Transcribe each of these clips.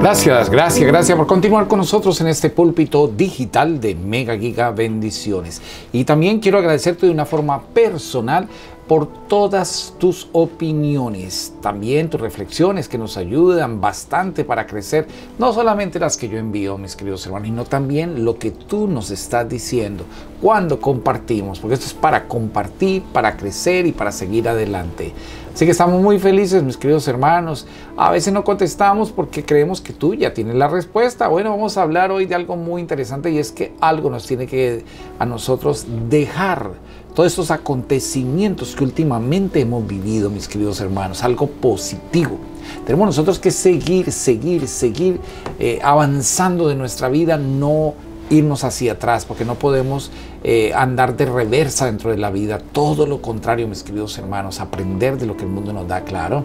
Gracias, gracias, gracias por continuar con nosotros en este púlpito digital de Mega Giga Bendiciones. Y también quiero agradecerte de una forma personal por todas tus opiniones, también tus reflexiones que nos ayudan bastante para crecer, no solamente las que yo envío, mis queridos hermanos, sino también lo que tú nos estás diciendo cuando compartimos, porque esto es para compartir, para crecer y para seguir adelante. Así que estamos muy felices, mis queridos hermanos. A veces no contestamos porque creemos que tú ya tienes la respuesta. Bueno, vamos a hablar hoy de algo muy interesante y es que algo nos tiene que a nosotros dejar todos estos acontecimientos que últimamente hemos vivido, mis queridos hermanos, algo positivo. Tenemos nosotros que seguir, seguir, seguir eh, avanzando de nuestra vida, no irnos hacia atrás, porque no podemos eh, andar de reversa dentro de la vida. Todo lo contrario, mis queridos hermanos, aprender de lo que el mundo nos da, claro.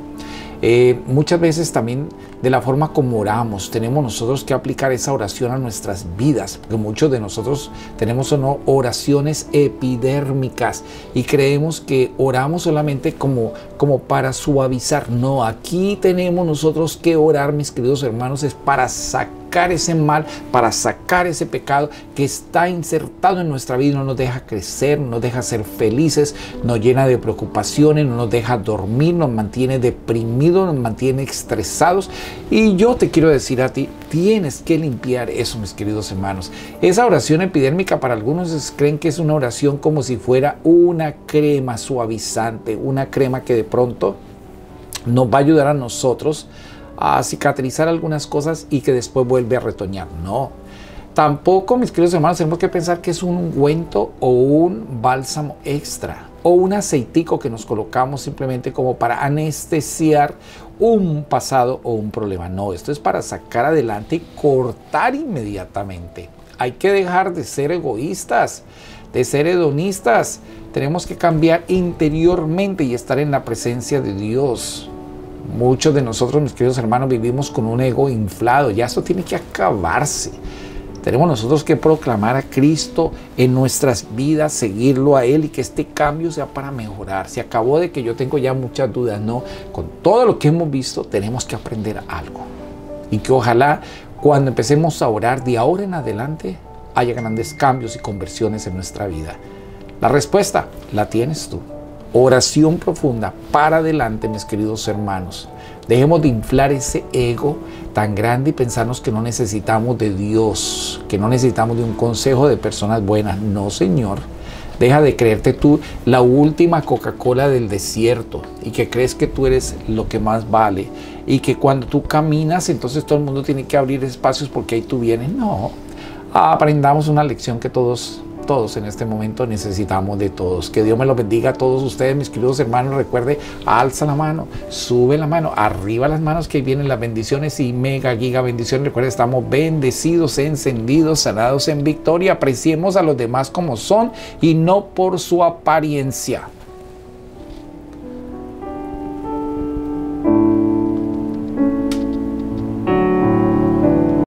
Eh, muchas veces también de la forma como oramos, tenemos nosotros que aplicar esa oración a nuestras vidas, porque muchos de nosotros tenemos o no oraciones epidérmicas y creemos que oramos solamente como, como para suavizar. No, aquí tenemos nosotros que orar, mis queridos hermanos, es para sacar ese mal, para sacar ese pecado que está insertado en nuestra vida, no nos deja crecer, no nos deja ser felices, nos llena de preocupaciones, no nos deja dormir, nos mantiene deprimidos, nos mantiene estresados. Y yo te quiero decir a ti, tienes que limpiar eso, mis queridos hermanos. Esa oración epidérmica para algunos creen que es una oración como si fuera una crema suavizante, una crema que de pronto nos va a ayudar a nosotros a cicatrizar algunas cosas y que después vuelve a retoñar. No. Tampoco, mis queridos hermanos, tenemos que pensar que es un ungüento o un bálsamo extra o un aceitico que nos colocamos simplemente como para anestesiar un pasado o un problema. No, esto es para sacar adelante y cortar inmediatamente. Hay que dejar de ser egoístas, de ser hedonistas. Tenemos que cambiar interiormente y estar en la presencia de Dios. Muchos de nosotros, mis queridos hermanos, vivimos con un ego inflado. Ya esto tiene que acabarse. Tenemos nosotros que proclamar a Cristo en nuestras vidas, seguirlo a Él y que este cambio sea para mejorar. Se acabó de que yo tengo ya muchas dudas. No, con todo lo que hemos visto tenemos que aprender algo. Y que ojalá cuando empecemos a orar de ahora en adelante haya grandes cambios y conversiones en nuestra vida. La respuesta la tienes tú. Oración profunda para adelante, mis queridos hermanos. Dejemos de inflar ese ego tan grande y pensarnos que no necesitamos de Dios, que no necesitamos de un consejo de personas buenas. No, Señor. Deja de creerte tú la última Coca-Cola del desierto y que crees que tú eres lo que más vale y que cuando tú caminas entonces todo el mundo tiene que abrir espacios porque ahí tú vienes. No, aprendamos una lección que todos todos en este momento necesitamos de todos. Que Dios me lo bendiga a todos ustedes, mis queridos hermanos. Recuerde, alza la mano, sube la mano, arriba las manos que vienen las bendiciones y mega giga bendiciones. Recuerde, estamos bendecidos, encendidos, sanados en victoria. Apreciemos a los demás como son y no por su apariencia.